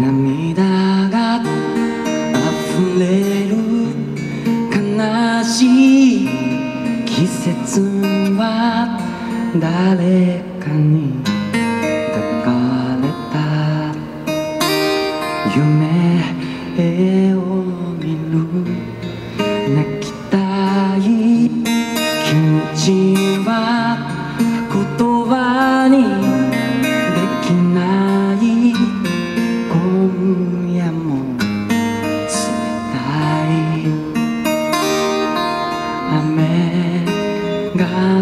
涙が溢れる悲しい季節は誰かに抱かれた夢へ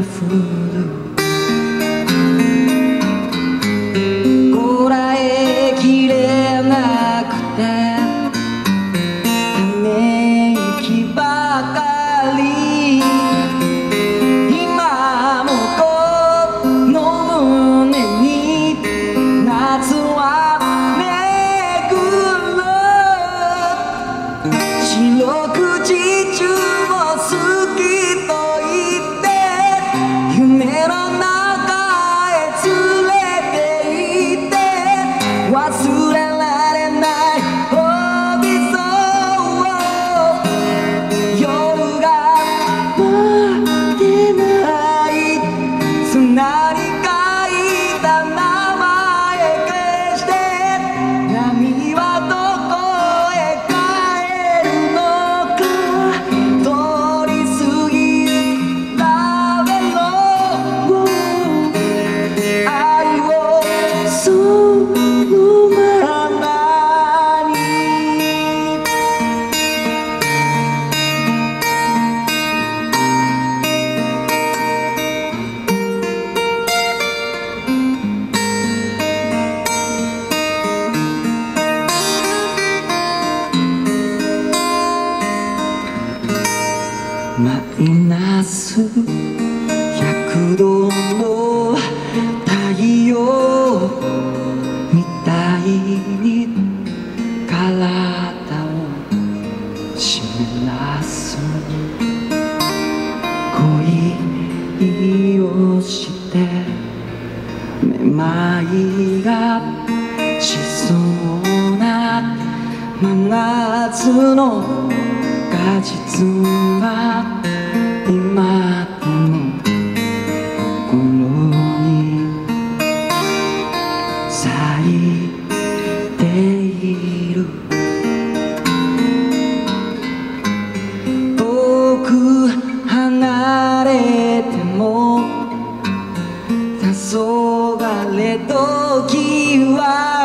fool. す百度の太陽みたいに体を湿らす恋をしてめまいがしそうな真夏の果実は黄昏時は